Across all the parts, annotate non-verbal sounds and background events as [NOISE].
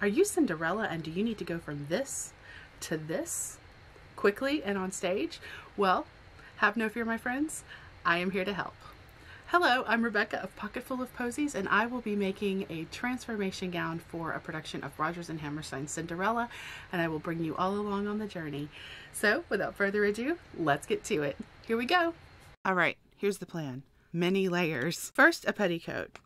Are you Cinderella and do you need to go from this to this quickly and on stage? Well, have no fear, my friends. I am here to help. Hello, I'm Rebecca of Pocket Full of Poseys, and I will be making a transformation gown for a production of Rodgers and Hammerstein's Cinderella, and I will bring you all along on the journey. So, without further ado, let's get to it. Here we go. All right, here's the plan. Many layers. First, a petticoat.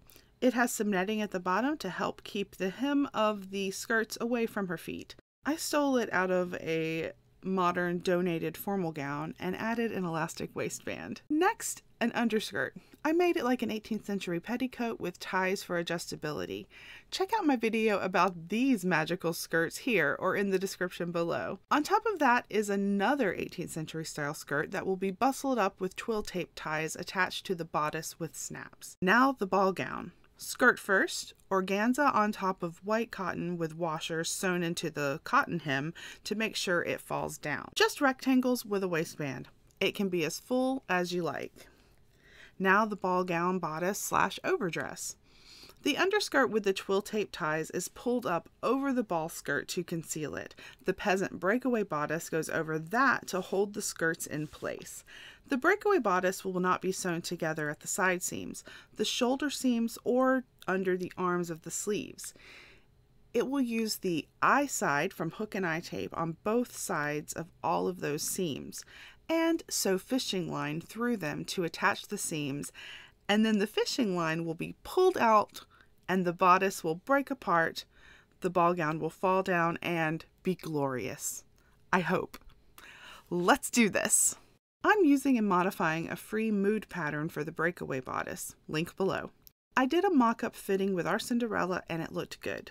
It has some netting at the bottom to help keep the hem of the skirts away from her feet. I stole it out of a modern donated formal gown and added an elastic waistband. Next, an underskirt. I made it like an 18th century petticoat with ties for adjustability. Check out my video about these magical skirts here or in the description below. On top of that is another 18th century style skirt that will be bustled up with twill tape ties attached to the bodice with snaps. Now the ball gown. Skirt first, organza on top of white cotton with washers sewn into the cotton hem to make sure it falls down. Just rectangles with a waistband. It can be as full as you like. Now the ball gown bodice slash overdress. The underskirt with the twill tape ties is pulled up over the ball skirt to conceal it. The peasant breakaway bodice goes over that to hold the skirts in place. The breakaway bodice will not be sewn together at the side seams, the shoulder seams, or under the arms of the sleeves. It will use the eye side from hook and eye tape on both sides of all of those seams and sew fishing line through them to attach the seams and then the fishing line will be pulled out and the bodice will break apart, the ball gown will fall down and be glorious. I hope. Let's do this. I'm using and modifying a free Mood pattern for the breakaway bodice, link below. I did a mock-up fitting with our Cinderella and it looked good.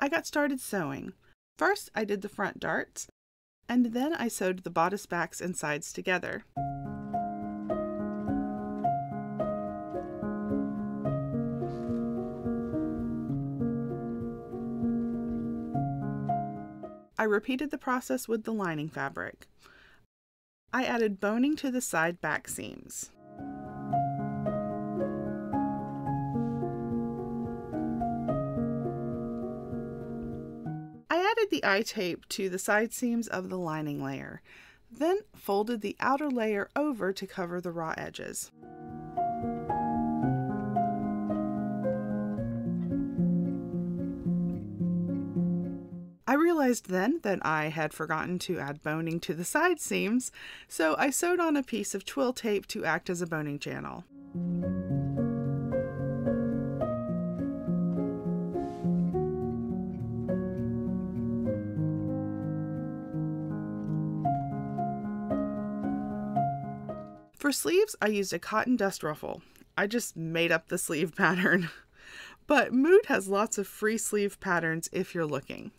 I got started sewing. First I did the front darts, and then I sewed the bodice backs and sides together. I repeated the process with the lining fabric. I added boning to the side back seams. I added the eye tape to the side seams of the lining layer, then folded the outer layer over to cover the raw edges. I realized then that I had forgotten to add boning to the side seams, so I sewed on a piece of twill tape to act as a boning channel. For sleeves, I used a cotton dust ruffle. I just made up the sleeve [LAUGHS] pattern. But Mood has lots of free sleeve patterns if you're looking.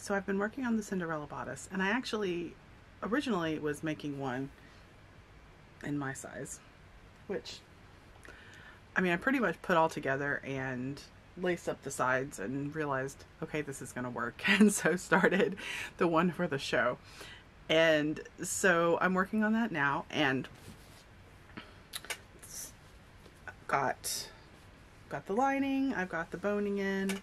So I've been working on the Cinderella bodice, and I actually originally was making one in my size, which, I mean, I pretty much put all together and laced up the sides and realized, okay, this is going to work, [LAUGHS] and so started the one for the show. And so I'm working on that now, and got got the lining, I've got the boning in,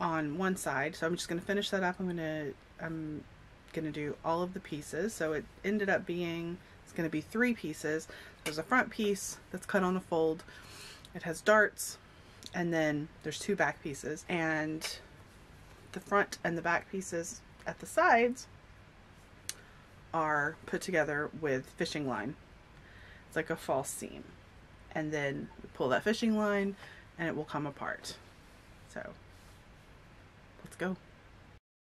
on one side. So I'm just going to finish that up. I'm going to, I'm going to do all of the pieces. So it ended up being, it's going to be three pieces. There's a front piece that's cut on a fold. It has darts and then there's two back pieces and the front and the back pieces at the sides are put together with fishing line. It's like a false seam. And then pull that fishing line and it will come apart. So go.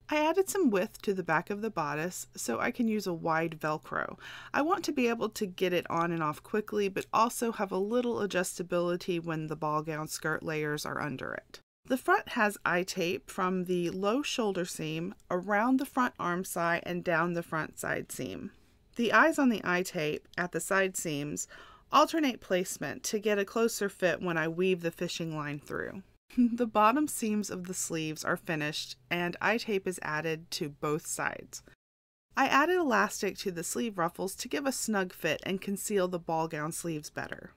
I added some width to the back of the bodice so I can use a wide velcro. I want to be able to get it on and off quickly but also have a little adjustability when the ball gown skirt layers are under it. The front has eye tape from the low shoulder seam around the front armscye and down the front side seam. The eyes on the eye tape at the side seams alternate placement to get a closer fit when I weave the fishing line through. [LAUGHS] The bottom seams of the sleeves are finished and eye tape is added to both sides. I added elastic to the sleeve ruffles to give a snug fit and conceal the ball gown sleeves better.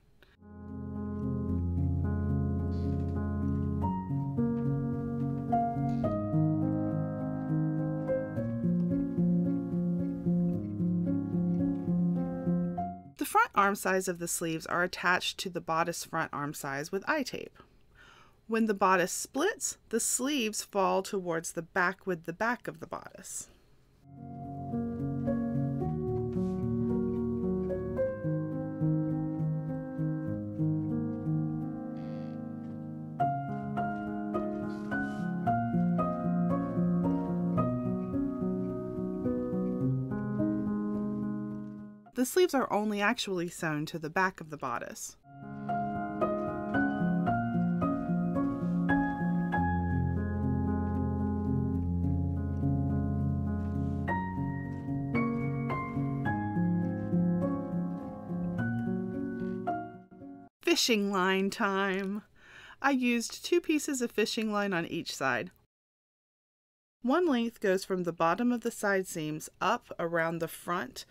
The front armscyes of the sleeves are attached to the bodice front armscye with eye tape. When the bodice splits, the sleeves fall towards the back with the back of the bodice. The sleeves are only actually sewn to the back of the bodice. Fishing line time! I used two pieces of fishing line on each side. One length goes from the bottom of the side seams up around the front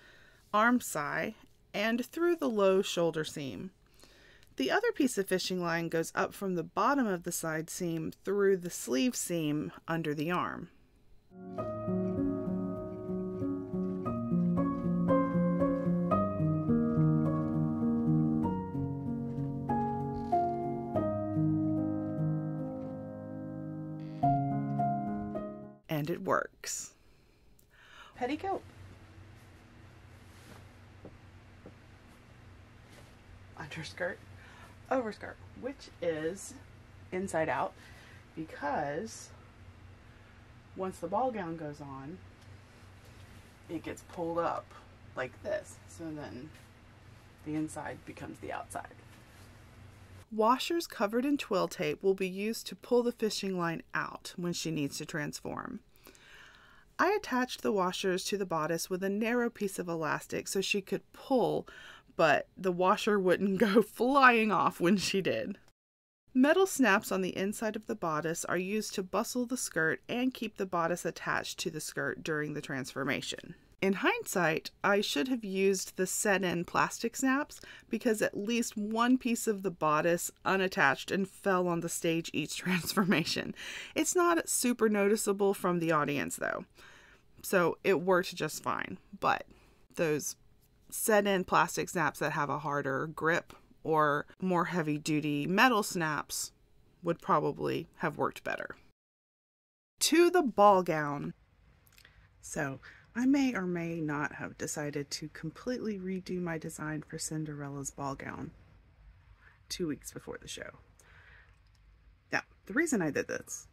armscye and through the low shoulder seam. The other piece of fishing line goes up from the bottom of the side seam through the sleeve seam under the arm. And it works. Petticoat. underskirt, overskirt, which is inside out because once the ball gown goes on, it gets pulled up like this. So then the inside becomes the outside. Washers covered in twill tape will be used to pull the fishing line out when she needs to transform. I attached the washers to the bodice with a narrow piece of elastic so she could pull but the washer wouldn't [LAUGHS] go flying off when she did. Metal snaps on the inside of the bodice are used to bustle the skirt and keep the bodice attached to the skirt during the transformation. In hindsight, I should have used the set-in plastic snaps because at least one piece of the bodice unattached and fell on the stage each [LAUGHS] transformation. It's not super noticeable from the audience though, so it worked just fine, but those set in plastic snaps that have a harder grip or more heavy duty metal snaps would probably have worked better. To the ball gown. So, I may or may not have decided to completely redo my design for Cinderella's ball gown two weeks before the show. Now, the reason I did this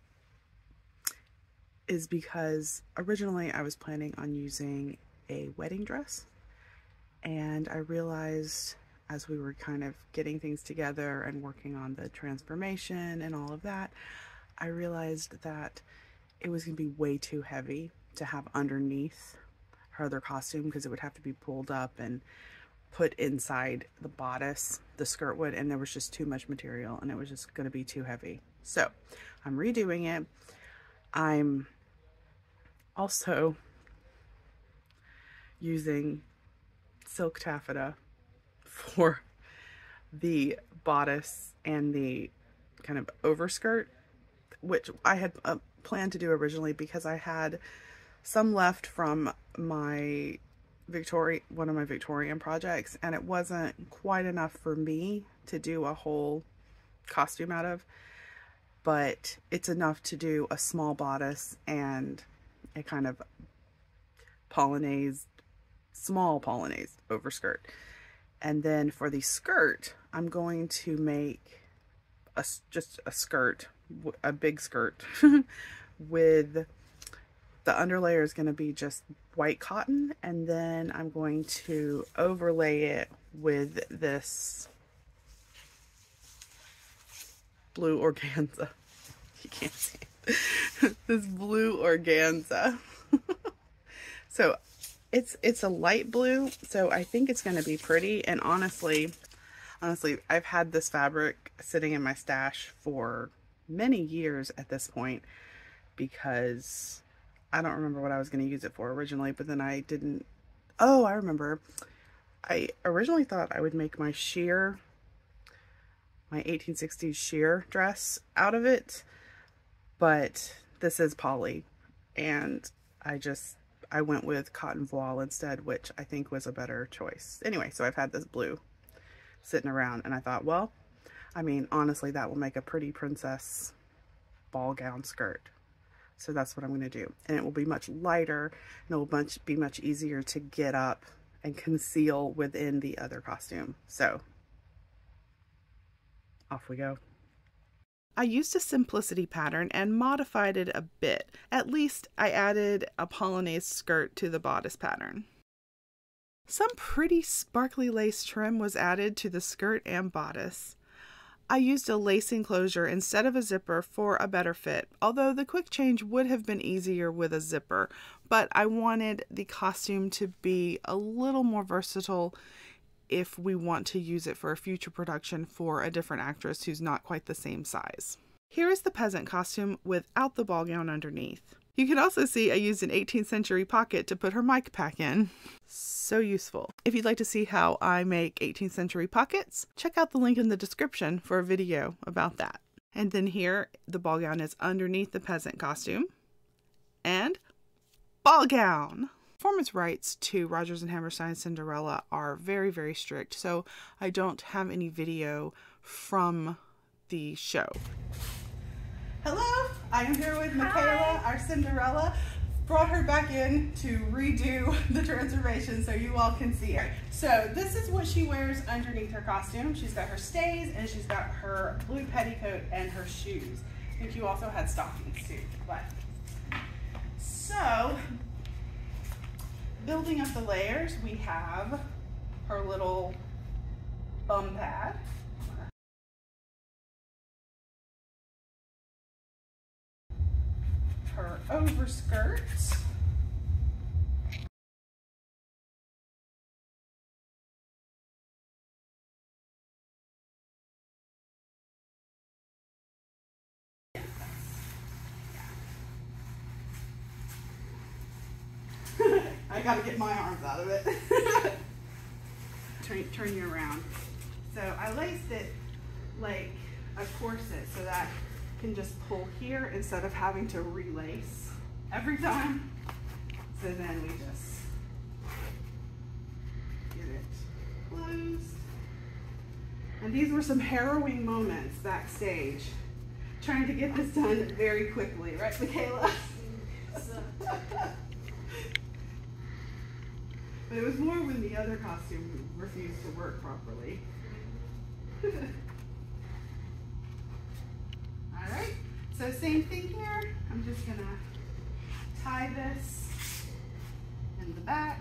is because originally I was planning on using a wedding dress and I realized as we were kind of getting things together and working on the transformation and all of that, I realized that it was going to be way too heavy to have underneath her other costume because it would have to be pulled up and put inside the bodice, the skirt would, and there was just too much material and it was just going to be too heavy. So I'm redoing it. I'm also using silk taffeta for the bodice and the kind of overskirt, which I had uh, planned to do originally because I had some left from my Victoria, one of my Victorian projects, and it wasn't quite enough for me to do a whole costume out of, but it's enough to do a small bodice and a kind of polonaise small polonaise overskirt. And then for the skirt, I'm going to make a, just a skirt, a big skirt [LAUGHS] with the underlayer is going to be just white cotton and then I'm going to overlay it with this blue organza. [LAUGHS] You can't see it. [LAUGHS] this blue organza. [LAUGHS] so it's it's a light blue, so I think it's going to be pretty. And honestly, honestly, I've had this fabric sitting in my stash for many years at this point because I don't remember what I was going to use it for originally, but then I didn't. Oh, I remember. I originally thought I would make my sheer, my 1860s sheer dress out of it, but this is poly, and I just, I went with cotton voile instead, which I think was a better choice. Anyway, so I've had this blue sitting around, and I thought, well, I mean, honestly, that will make a pretty princess ball gown skirt. So that's what I'm going to do. And it will be much lighter and it will much, be much easier to get up and conceal within the other costume. So off we go. I used a Simplicity pattern and modified it a bit. At least I added a polonaise skirt to the bodice pattern. Some pretty sparkly lace trim was added to the skirt and bodice. I used a lace enclosure instead of a zipper for a better fit, although the quick change would have been easier with a zipper, but I wanted the costume to be a little more versatile if we want to use it for a future production for a different actress who's not quite the same size. Here is the peasant costume without the ball gown underneath. You can also see I used an 18th century pocket to put her mic pack in. So useful. If you'd like to see how I make 18th century pockets, check out the link in the description for a video about that. And then here, the ball gown is underneath the peasant costume. And ball gown! Performance rights to Rodgers and Hammerstein Cinderella are very, very strict, so I don't have any video from the show. Hello, I am here with Michaela, our Cinderella. Brought her back in to redo [LAUGHS] the transformation so you all can see her. So this is what she wears underneath her costume. She's got her stays and she's got her blue petticoat and her shoes. I think you also had stockings too. But so building up the layers, we have her little bum pad. Her overskirt. [LAUGHS] I gotta get my arms out of it. turn, turn you around. So I laced it like a corset so that can just pull here instead of having to relace every time. So then we just get it closed. And these were some harrowing moments backstage, trying to get this done very quickly, right, Michaela? [LAUGHS] but it was more when the other costume refused to work properly. [LAUGHS] All right, so same thing here. I'm just gonna tie this in the back.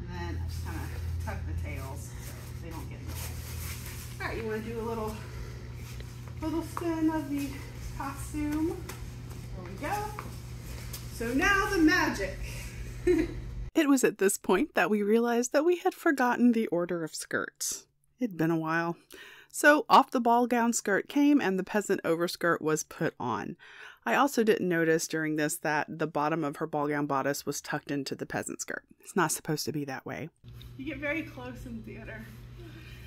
And then I just kind of tuck the tails so they don't get in the way. All right, you wanna do a little, little spin of the costume. There we go. So now the magic. [LAUGHS] It was at this point that we realized that we had forgotten the order of skirts. It'd been a while. So off the ball gown skirt came and the peasant overskirt was put on. I also didn't notice during this that the bottom of her ball gown bodice was tucked into the peasant skirt. It's not supposed to be that way. You get very close in theater.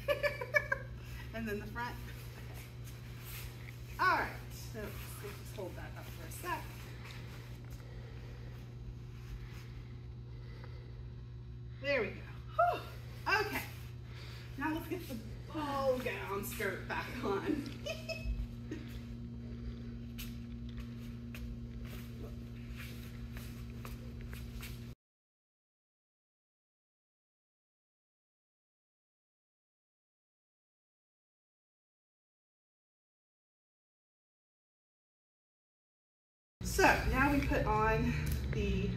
[LAUGHS] and then the front. Okay. All right, so let's just hold that up for a sec. There we go. Whew. Okay. Now let's get the ball gown skirt back on. So now we put on the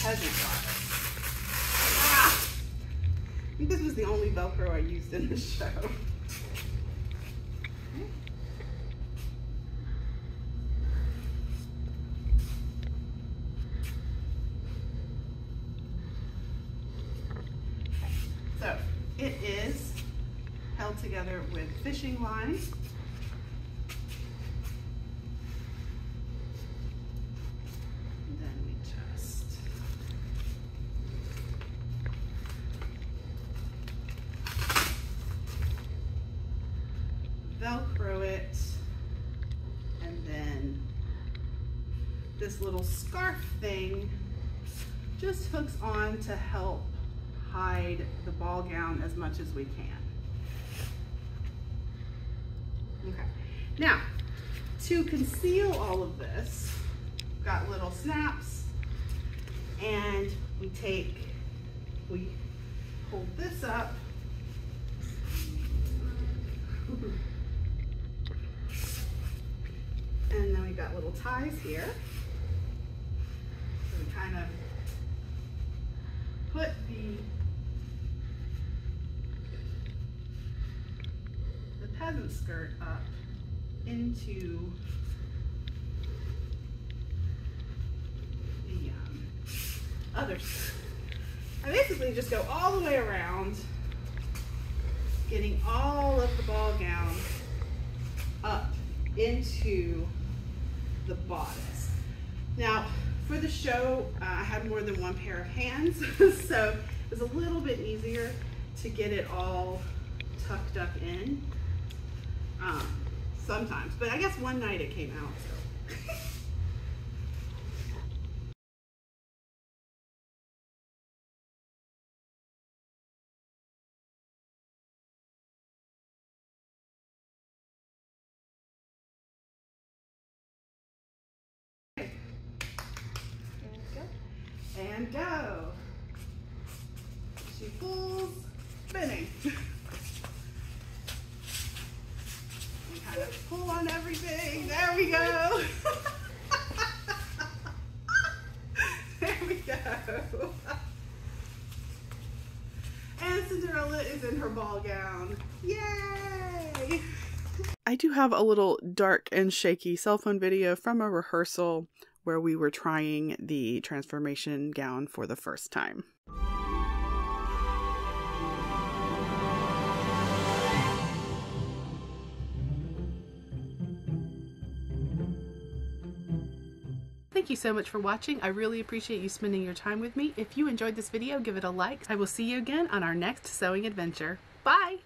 peasant bodice. This was the only Velcro I used in the show. So it is held together with fishing line. And then we just Velcro it and then this little scarf thing just hooks on to help hide the ball gown as much as we can. Okay, now to conceal all of this, we've got little snaps and we take, we hold this up [LAUGHS] and then we've got little ties here. Kind of put the the peasant skirt up into the um, other. I basically just go all the way around, getting all of the ball gown up into the bodice. Now, for the show, uh, I had more than one pair of hands, [LAUGHS] so it was a little bit easier to get it all tucked up in. Um, sometimes, but I guess one night it came out, so. [LAUGHS] and go. She pulls, spinning. [LAUGHS] and kind of pull on everything. There we go. [LAUGHS] there we go. And Cinderella is in her ball gown. Yay! I do have a little dark and shaky cell phone video from a rehearsal where we were trying the transformation gown for the first time. Thank you so much for watching. I really appreciate you spending your time with me. If you enjoyed this video, give it a like. I will see you again on our next sewing adventure. Bye!